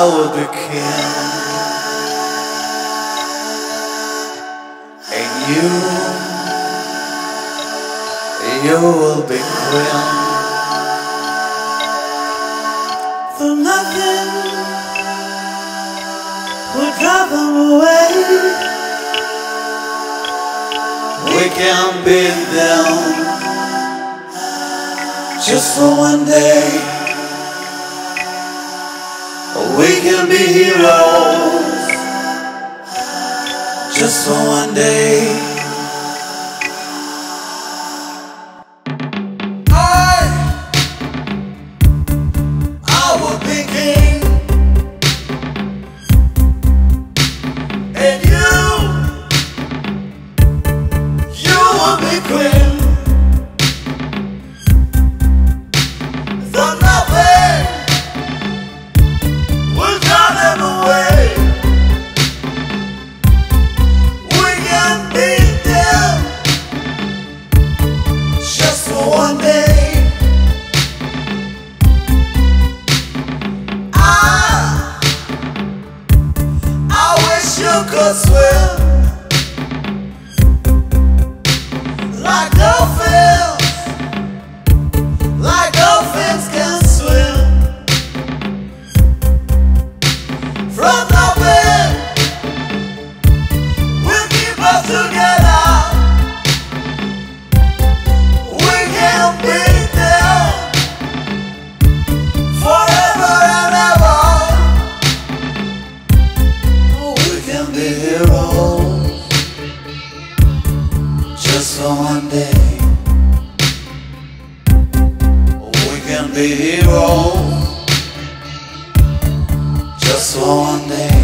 will be king. And you, you will be queen. For nothing would drive them away. We can beat them just for one day. We can be heroes just for one day. I, I will be and you one day. I, I wish you could swim like dolphins, for one day We can be heroes Just for one day.